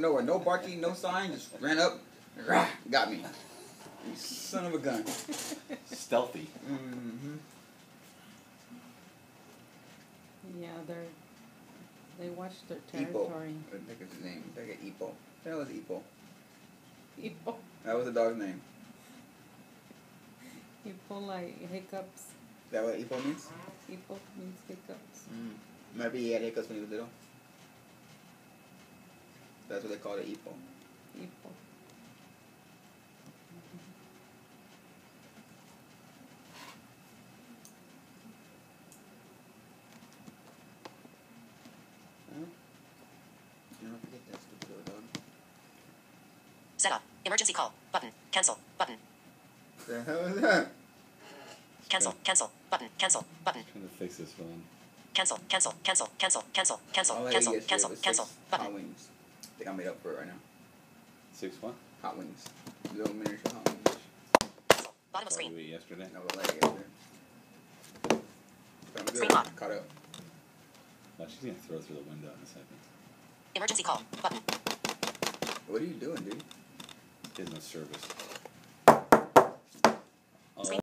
Nowhere, no barking, no sign, just ran up, rah, got me. You son of a gun. Stealthy. Mm-hmm. Yeah, they're they watch their Epo. territory. I think it's his name. I think it's Epo. That was Epo. Epo, That was the dog's name. Epo like hiccups. Is that what Epo means? Epo means hiccups. Mm. Maybe he had hiccups when he was little. That's what they call it, Epo. Epo. Huh? You don't forget that stupid little dog. Setup. Emergency call. Button. Cancel. Button. The hell is that? Cancel. Cancel. Button. Cancel. Button. Trying to fix this phone. Cancel. Cancel. Cancel. Cancel. Cancel. Cancel. All I ate Cancel. Cancel. Cancel. Button. Hot wings. I think I made up for it right now. Six what? Hot wings. Little miniature hot wings. Cancel. Bottom of screen. did yesterday? I was like yesterday. But I'm good. Screen lock. Caught up. Well, she's gonna throw through the window in a second. Emergency call. Button. What are you doing, dude? There's no service.